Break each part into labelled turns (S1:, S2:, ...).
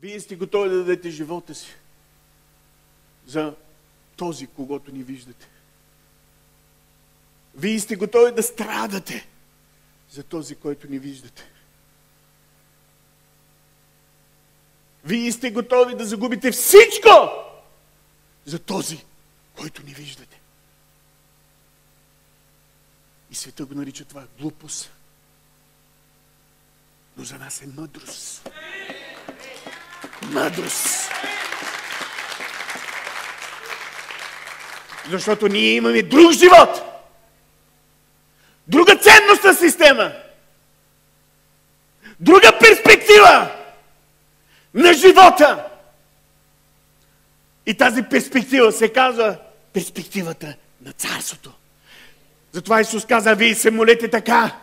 S1: Вие сте готови да дадете живота си за този, когато ни виждате. Вие сте готови да страдате за този, който ни виждате. Вие сте готови да загубите всичко за този, който ни виждате. И света го нарича това глупост. Но за нас е мъдрост. Мъдрост. Защото ние имаме друг живот. Друга ценностна система. Друга перспектива на живота. И тази перспектива се казва перспективата на царството. Затова Исус каза, вие се молете така.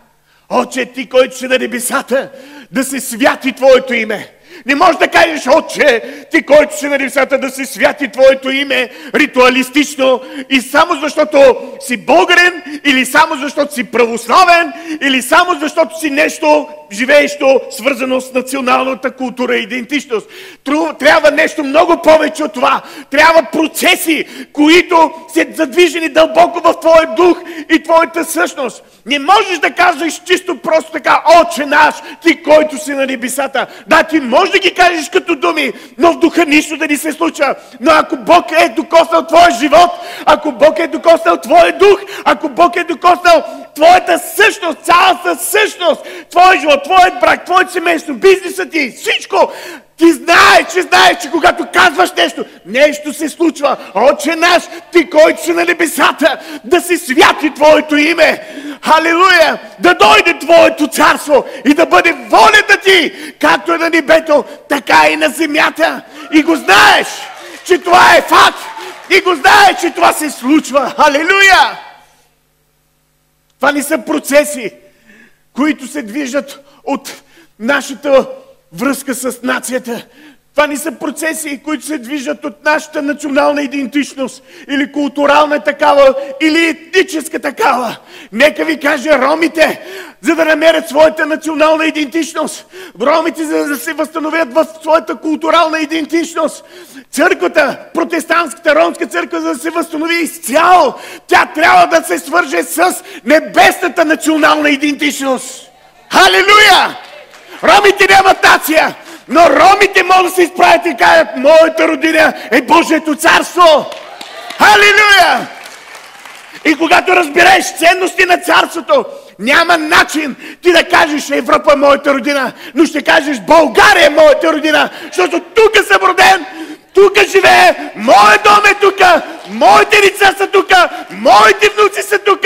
S1: Отче ти, който си на небесата, да се святи Твоето име. Не можеш да кажеш, отче, ти, който си на небесата, да се святи Твоето име ритуалистично и само защото си българен, или само защото си православен, или само защото си нещо живеещо, свързано с националната култура и идентичност. Трябва нещо много повече от това. Трябва процеси, които са задвижени дълбоко в твоя дух и твоята същност. Не можеш да казваш чисто просто така, Отче наш, ти, който си на небесата. Да, ти можеш да ги кажеш като думи, но в духа нищо да ни се случва. Но ако Бог е докоснал твоя живот, ако Бог е докоснал твоя дух, ако Бог е докоснал твоята същност, цялата същност, твоя живот, твоят брак, твоето семейство, бизнесът ти, всичко, ти знаеш, че знаеш, че когато казваш нещо, нещо се случва. Отче наш, ти, който си на небесата, да се святи Твоето име. Халилуя! Да дойде Твоето царство и да бъде волята ти, както е на небето, така и на земята. И го знаеш, че това е факт. И го знаеш, че това се случва. Халилуя! Това не са процеси, които се движат от нашата връзка с нацията. Това не са процеси, които се движат от нашата национална идентичност или културална такава, или етническа такава. Нека ви кажа, ромите, за да намерят своята национална идентичност, ромите, за да се възстановят в своята културална идентичност, църквата, протестантската ромска църква, за да се възстанови изцяло, тя трябва да се свърже с небесната национална идентичност. Халилуя! Ромите нямат нация, но ромите могат да се изправят и кажат, моята родина е Божието царство. Халилуя! И когато разбереш ценности на царството, няма начин ти да кажеш Европа е моята родина, но ще кажеш България е моята родина, защото тук съм роден, тук живее, моят дом е тук, моите деца са тук, моите внуци са тук,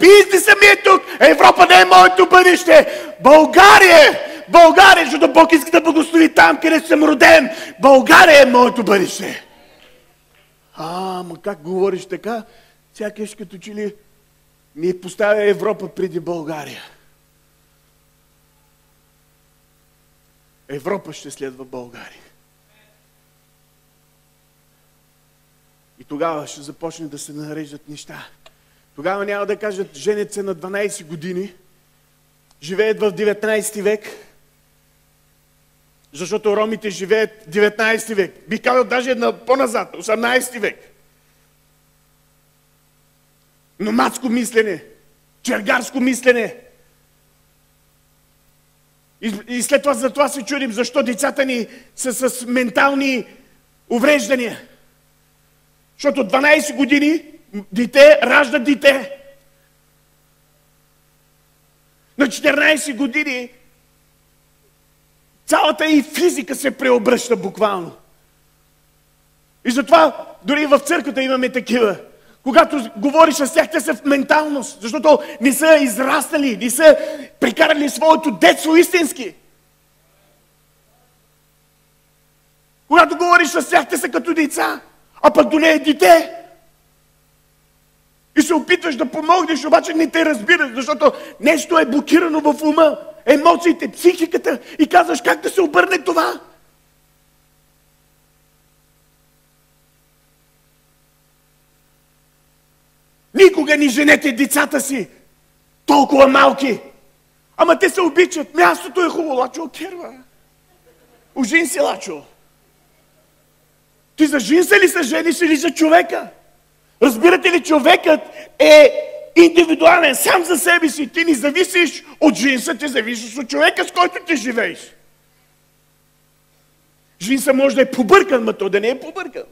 S1: бизнеса ми е тук, Европа не е моето бъдеще, България България, защото Бог иска да благослови там, където съм роден. България е моето бъдеще. А, ма как говориш така? Сякаш като че ли ни поставя Европа преди България. Европа ще следва България. И тогава ще започне да се нареждат неща. Тогава няма да кажат, женят се на 12 години, живеят в 19 век, защото ромите живеят 19 век. Бих казал даже на по-назад, 18 век. Номадско мислене, чергарско мислене. И, и след това за това се чудим, защо децата ни са с ментални увреждания. Защото 12 години дете ражда дете. На 14 години Цялата и физика се преобръща буквално. И затова дори в църквата имаме такива. Когато говориш с тях, те са в менталност, защото не са израснали, не са прекарали своето детство истински. Когато говориш с тях, те са като деца, а пък до нея е дете. И се опитваш да помогнеш, обаче не те разбираш, защото нещо е блокирано в ума емоциите, психиката и казваш как да се обърне това. Никога ни женете децата си толкова малки. Ама те се обичат. Мястото е хубаво. Лачо окерва. Ожин си, Лачо. Ти за жинса ли се жениш или за човека? Разбирате ли, човекът е индивидуален, сам за себе си. Ти не зависиш от жинса, ти зависиш от човека, с който ти живееш. Жинса може да е побъркан, но то да не е побъркан.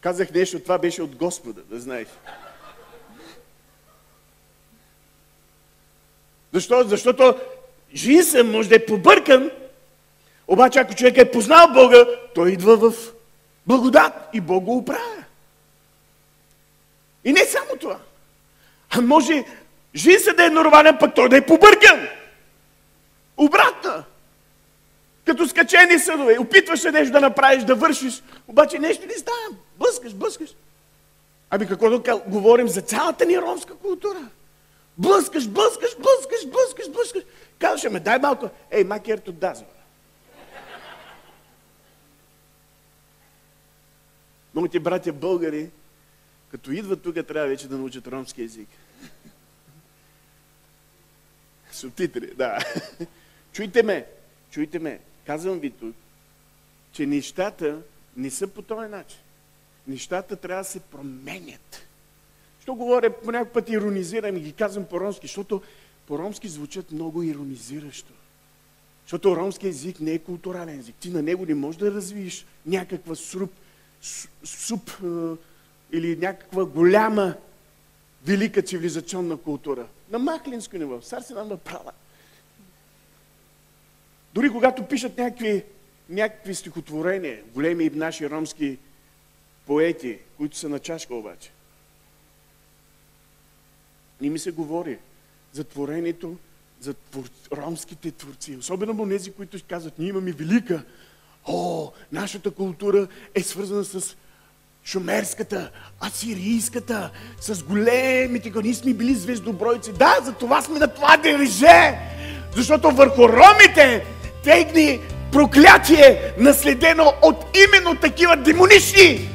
S1: Казах нещо, това беше от Господа, да знаеш. Защо? Защото жинса може да е побъркан, обаче ако човек е познал Бога, той идва в благодат и Бог го оправя. И не само това. А може жинса да е нормален, пък той да е побъркан. Обратно. Като скачени съдове. Опитваш се нещо да направиш, да вършиш, обаче нещо не става. Блъскаш, блъскаш. Ами какво да говорим за цялата ни ромска култура? Блъскаш, блъскаш, блъскаш, блъскаш, блъскаш. Казваш, ме дай малко. Ей, макерто дазва. Моите братя българи, като идват тук, трябва вече да научат ромски язик. Субтитри, да. Чуйте ме, чуйте ме. Казвам ви тук, че нещата не са по този начин. Нещата трябва да се променят. Що говоря, някакъв път иронизирам и ги казвам по-ромски, защото по-ромски звучат много иронизиращо. Защото ромски език не е културален език. Ти на него не можеш да развиеш някаква сруп, суп или някаква голяма велика цивилизационна култура. На махлинско ниво. Сега се нам права. Дори когато пишат някакви, някакви стихотворения, големи наши ромски поети, които са на чашка обаче, не ми се говори за творението, за твор... ромските творци. Особено тези, които казват, ние имаме велика. О, нашата култура е свързана с шумерската, асирийската, с големите, ние сме били звездобройци. Да, за това сме на това дереже. Защото върху ромите техни проклятие, наследено от именно такива демонични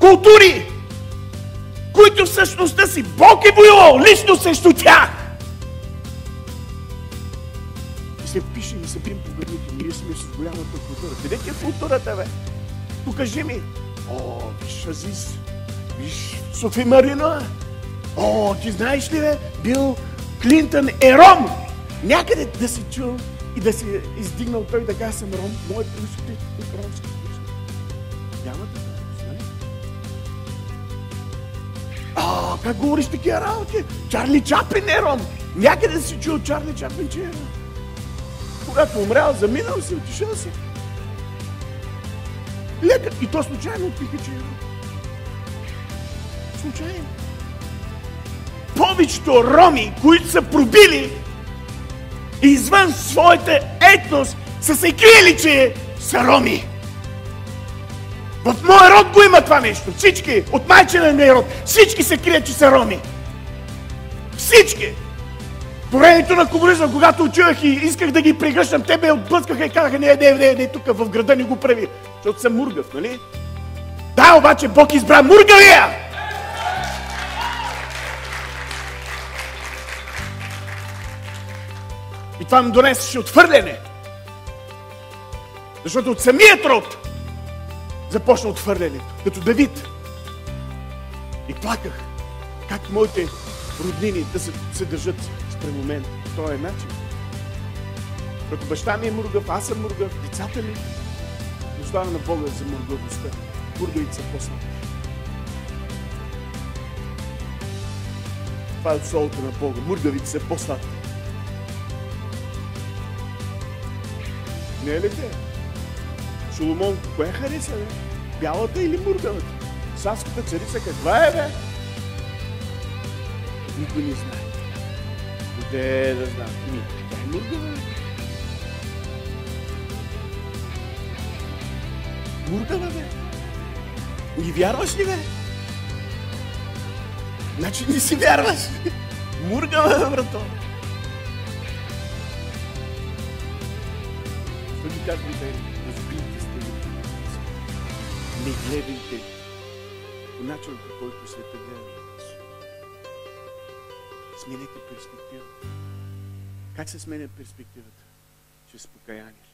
S1: култури, които всъщността си Бог е воювал лично срещу тях. Се пише и се бим по гърдите. Ние сме с голямата култура. Къде ти е културата, бе? Покажи ми. О, виж Азис. Виж Софи Марина. О, ти знаеш ли, бе? Бил Клинтън е ром. Някъде да си чул и да се издигнал той да кажа съм ром, моят происход е ромски Няма да нали? А, как говориш такива работи? Чарли Чаплин е ром. Някъде си чул Чарли Чаплин, че е ром. Когато умрял, заминал си, отишъл си. Лекар. И то случайно откриха, че е. Случайно. Повечето роми, които са пробили извън своята етност са се криели, че са роми. В моя род го има това нещо. Всички от майчина ми род, всички се крият, че са роми. Всички. По времето на комунизма, когато учувах и исках да ги прегръщам, те ме отблъскаха и казаха, не, не, не, не, тук в града не го прави, защото съм мургав, нали? Да, обаче Бог избра мургавия! И това ми донесеше отвърляне. Защото от самият род започна отвърлянето. Като Давид. И плаках как моите роднини да се, се държат спрямо мен по този начин. Като баща ми е мургав, аз съм мургав, децата ми. Но слава на Бога за мургавостта. Мургавите са по-слаби. Това е от на Бога. Мургавите са по-слаби. Не е ли те? Соломон, кое хареса, бе? Бялата или мургавата? Саската царица каква е, бе? Никой не знае. Къде да знам? Ми, тя е мургава, бе. Мургава, бе. Не вярваш ли, бе? Значи не си вярваш. Мургава, бе, брато. Други казвайте, разбийте сте Не гледайте по начин, по който света гледа. Сменете перспектива. Как се сменя перспективата? Чрез покаяние.